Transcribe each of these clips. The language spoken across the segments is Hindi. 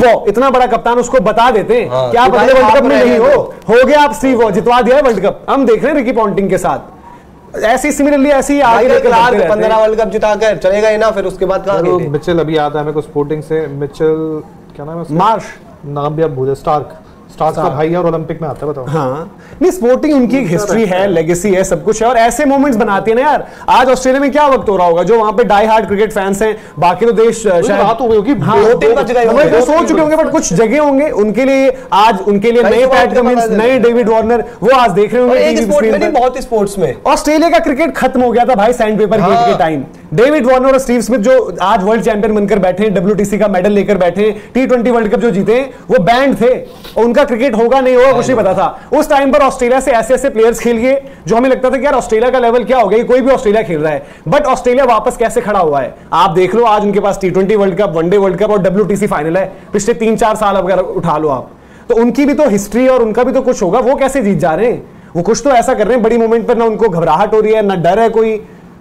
वॉ इतना बड़ा कप्तान उसको बता देते हैं। हाँ, कि आप अगले वर्ल्ड कप में नहीं हो। हो गया आप स्टीव वॉ जितवा दिया है वर्ल्ड कप हम देख रहे हैं रिकी पॉन्टिंग के साथ। ऐसी सिमिलरली ऐसी आगे पंद्रह वर्ल्ड कप जिता कर चलेगा ही ना फिर उसके बाद कहाँ मिचेल अभी आता है मेरे को स्पोर्टिंग से मिचेल क्या नाम है मार्श। नाम भी आप भूले स्टार्क। स्टार्क का भाई है और ओलंपिक में आता है बताओ। हाँ। नहीं स्पोर्टिंग उनकी एक हिस्ट्री है लेगेसी है सब कुछ है। और ऐसे मोमेंट्स बनाती है ना यार। आज ऑस्ट्रेलिया में क्या वक्त हो रहा होगा जो वहाँ पे डाई हार्ड क्रिकेट फैंस हैं बाकी तो देश तो बात हो गई होगी हाँ, होंगे, तो सोच चुके होंगे बट कुछ जगह होंगे उनके लिए आज उनके लिए नए तो पैट कमिंस नए डेविड वार्नर वो आज देख रहे होंगे। बहुत स्पोर्ट्स में। ऑस्ट्रेलिया का क्रिकेट खत्म हो गया था भाई सैंड पेपर गेट। के टाइम डेविड वार्नर और स्टीव स्मिथ जो आज वर्ल्ड चैंपियन बनकर बैठे हैं डब्ल्यूटीसी का मेडल लेकर बैठे हैं टी वर्ल्ड कप जो जीते हैं वो बैंड थे। और उनका क्रिकेट होगा, नहीं होगा, कुछ नहीं पता था। उस टाइम पर ऑस्ट्रेलिया से ऐसे ऐसे प्लेयर्स खेल गए, जो हमें लगता था कि यार ऑस्ट्रेलिया का लेवल क्या हो गया कोई भी ऑस्ट्रेलिया खेल रहा है। बट ऑस्ट्रेलिया वापस कैसे खड़ा हुआ है? आप देख लो आज उनके पास T twenty world cup one day world cup और डब्ल्यूटीसी फाइनल है। पिछले तीन चार साल अगर उठा लो आप। तो उनकी भी तो हिस्ट्री और उनका भी तो कुछ होगा, वो कैसे जीत जा रहे हैं? वो कुछ तो ऐसा कर रहे हैं, बड़ी मोमेंट पर ना उनको घबराहट हो रही है, ना डर है कोई।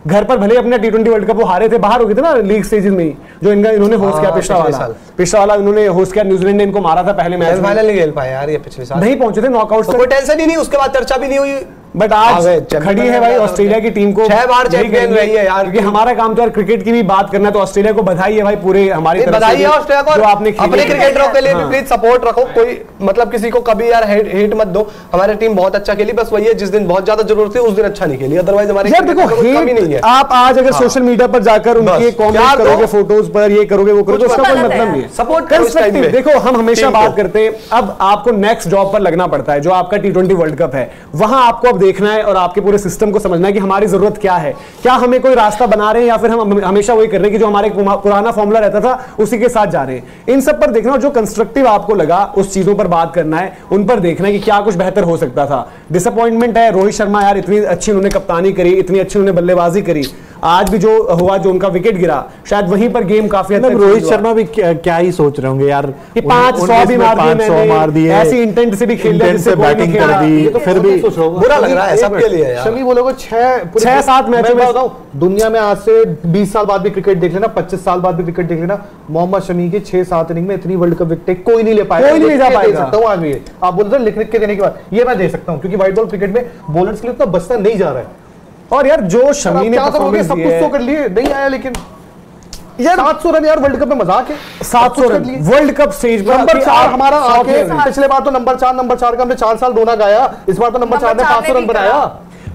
घर पर भले अपने टी ट्वेंटी वर्ल्ड कप वो हारे थे बाहर हो गए थे ना लीग स्टेज में ही जो इनका इन्होंने होस्ट हाँ, किया पिछला वाला। पिछड़ा पिछला वाला इन्होंने होस्ट किया न्यूजीलैंड ने इनको मारा था पहले मैच में। फाइनल नहीं खेल पाए यार ये पिछले साल। नहीं पहुँचे थे नॉकआउट तो कोई टेंशन ही नहीं उसके बाद चर्चा भी नहीं हुई। बट आज खड़ी है भाई ऑस्ट्रेलिया की टीम को छह बार चैंपियन रही है यार। क्योंकि हमारा काम तो यार क्रिकेट की भी बात करना है तो ऑस्ट्रेलिया को बधाई है भाई पूरे हमारी तरफ़ से बधाई है ऑस्ट्रेलिया को जो आपने अपने क्रिकेटरों के लिए भी हाँ। प्लीज़ सपोर्ट रखो। कोई मतलब किसी को कभी यार हेट हेट मत दो। हमारी टीम बहुत अच्छा खेली बस वही है जिस दिन बहुत ज़्यादा ज़रूरत थी उस दिन अच्छा नहीं खेली। अदरवाइज़ हमारी यार देखो कमी नहीं है। आप आज अगर सोशल मीडिया पर जाकर उनके कमेंट करोगे फ़ोटोज़ पर ये करोगे वो करोगे उसका कोई मतलब नहीं है। में। देखो हम हमेशा बात करते हैं अब आपको नेक्स्ट जॉब पर लगना पड़ता है जो आपका टी वर्ल्ड कप है वहाँ आपको देखना है और आपके पूरे सिस्टम को समझना है कि हमारी ज़रूरत क्या है। क्या हमें कोई रास्ता बना रहे हैं या फिर हम हमेशा वही कर रहे हैं कि जो हमारे पुराना फॉर्मूला रहता था, उसी के साथ जा रहे हैं। इन सब पर देखना और जो कंस्ट्रक्टिव आपको लगा, उस चीज़ों पर बात करना है, उन पर देखना है कि क्या कुछ बेहतर हो सकता था। डिसअपॉइंटमेंट है, रोहित शर्मा यार इतनी अच्छी उन्होंने कप्तानी करी, इतनी अच्छी उन्होंने बल्लेबाजी करी। आज भी जो हुआ जो उनका विकेट गिरा शायद वहीं पर गेम काफ़ी हद तक रोहित शर्मा भी क्या, ही सोच रहे होंगे यार कि पाँच सौ भी मार दिए सौ मार दिए। ऐसी इंटेंट से भी खेल लिया जिससे से कोई नहीं बैटिंग कर दी तो फिर भी रहा। बुरा लग रहा है सबके लिए यार। शमी बोलोगे छह छह सात मैचों मैं दुनिया में आज से 20 साल बाद भी क्रिकेट देख लेना 25 साल बाद भी क्रिकेट देख लेना मोहम्मद शमी के 6 7 इनिंग में इतनी वर्ल्ड कप विकेट कोई नहीं ले पाया कोई नहीं ले के पाएगा। सकता हूँ आज भी। आप बोल रहे हो लिख लिख के देने के बाद ये मैं दे सकता हूँ क्योंकि व्हाइट बॉल क्रिकेट में बॉलर्स के लिए इतना बचता नहीं जा रहा है। और यार जो शमी ने क्या करोगे? परफॉर्मेंस सब कुछ तो कर लिए नहीं आया लेकिन। यार 700 रन यार वर्ल्ड कप में मज़ाक है सात सौ सब कुछ रन। वर्ल्ड कप स्टेज पर नंबर चार हमारा आके। पिछले बार तो नंबर चार नंबर चार का हमने चार साल दोना गाया। इस बार तो नंबर चार ने चार पाँच सौ ने रन बनाया।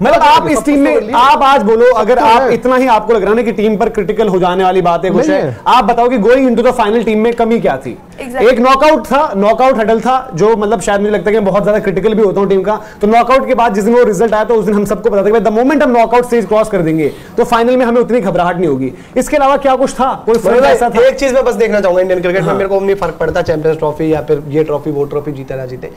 मतलब आप इस टीम तो में आप आज बोलो अगर तो आप इतना ही आपको लग रहा है ना कि टीम पर क्रिटिकल हो जाने वाली बात है कुछ है। है। आप बताओ कि going into the final team में कमी क्या थी? Exactly. एक नॉकआउट था नॉकआउट हडल था जो मतलब शायद मुझे लगता है कि बहुत ज़्यादा क्रिटिकल भी होता हूँ टीम का। तो नॉकआउट के बाद जिस दिन वो रिज़ल्ट आया तो उस दिन हम सबको पता था द मोमेंट हम नॉकआउट स्टेज क्रॉस कर देंगे तो फाइनल में हमें उतनी घबराहट नहीं होगी। इसके अलावा क्या कुछ था? कोई ऐसा था? एक चीज़ मैं बस देखना चाहूँगा इंडियन क्रिकेट में मेरे को नहीं फ़र्क पड़ता चैंपियंस ट्रॉफी या फिर ये ट्रॉफी वो ट्रॉफी जीते ना जीते।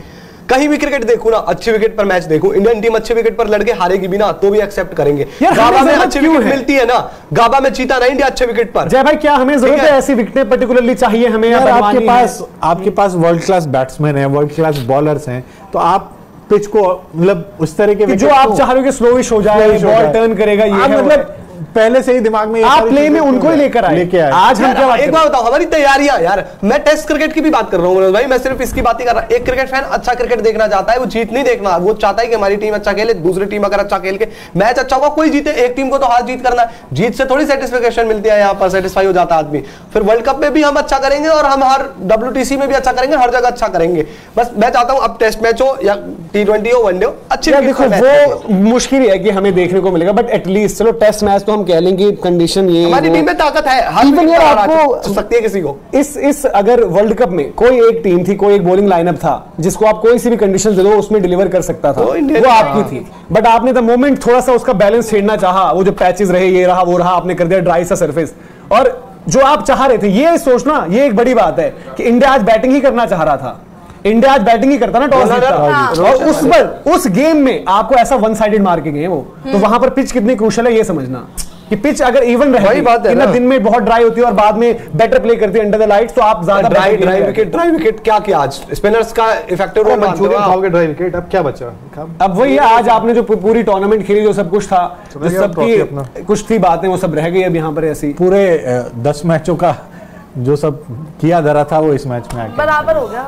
कहीं भी क्रिकेट देखूँ ना अच्छी विकेट पर मैच देखूँ इंडियन टीम अच्छे विकेट पर लड़के हारेगी भी ना तो भी एक्सेप्ट करेंगे गाबा हमें में अच्छी विकेट? मिलती है ना गाबा में जीता ना इंडिया अच्छे विकेट पर जय भाई क्या हमें ज़रूरत है। ऐसी विकेटें पर्टिकुलरली चाहिए हमें यार आपके पास आपके पास वर्ल्ड क्लास बैट्समैन है वर्ल्ड क्लास बॉलर्स हैं तो आप पिच को मतलब उस तरह के जो आप चाह रहे हो कि स्लोइश हो जाए बॉल टर्न करेगा ये मतलब। पहले से ही दिमाग में ये आप प्ले में उनको ही लेकर आए। लेके आए। आज हम क्या बात एक कर बात रहे हैं? बताओ हमारी तैयारियाँ यार। मैं टेस्ट क्रिकेट की भी बात कर रहा हूँ भाई मैं सिर्फ़ इसकी बात ही कर रहा एक क्रिकेट फ़ैन अच्छा क्रिकेट देखना चाहता है वो जीत नहीं देखना। वो चाहता है कि हमारी टीम अच्छा खेले दूसरी टीम अगर अच्छा खेल के मैच अच्छा होगा कोई जीते एक टीम को तो हार जीत करना है। जीत से थोड़ी सेटिस्फेक्शन मिलती है यहाँ पर सेटिस्फाई हो जाता है आदमी। फिर वर्ल्ड कप में भी हम अच्छा करेंगे और हम हर डब्ल्यूटीसी में भी अच्छा करेंगे हर जगह अच्छा करेंगे। बस मैं चाहता हूँ अब टेस्ट मैच हो या टी ट्वेंटी हो वनडे हो अच्छी यार देखो। वो मुश्किल ही है कि हमें देखने को मिलेगा बट एटलीस्ट चलो टेस्ट मैच तो हम कह लेंगे कंडीशन ये हमारी टीम में ताकत है हर यार आपको- सकती है किसी को। इस इस अगर वर्ल्ड कप में कोई एक टीम थी कोई एक बॉलिंग लाइनअप था जिसको आप कोई सी भी कंडीशन दे दो उसमें डिलीवर कर सकता था वो वो आपकी थी। बट आपने द मोमेंट थोड़ा सा उसका बैलेंस छेड़ना चाहा वो जो पैचेस रहे ये रहा वो रहा आपने कर दिया ड्राई सा सरफेस और जो आप चाह रहे थे ये सोचना ये एक बड़ी बात है कि इंडिया आज बैटिंग ही करना चाह रहा था। इंडिया आज बैटिंग ही करता ना टॉस हाँ। जीतता। और उस पर उस गेम में आपको ऐसा वन साइडेड मार के गए वो। तो वहाँ पर पिच कितनी क्रूशल है ये समझना। कि पिच अगर इवन रहे बात है ना। दिन में बहुत ड्राई होती है और बाद में बेटर प्ले करती है अंडर द लाइट्स तो आप ज़्यादा dry dry wicket dry wicket क्या किया आज? स्पिनर्स का इफ़ेक्टिव रोल मंचूरियन आप? खाओगे ड्राई विकेट अब क्या बचा? अब वही है आज आपने जो पूरी टूर्नामेंट खेली जो सब कुछ था जो ट्रॉफी सबकी कुछ थी बातें वो सब रह गई अब यहाँ पर ऐसी। पूरे दस मैचों का जो सब किया धरा था वो इस मैच में आके। बराबर हो गया।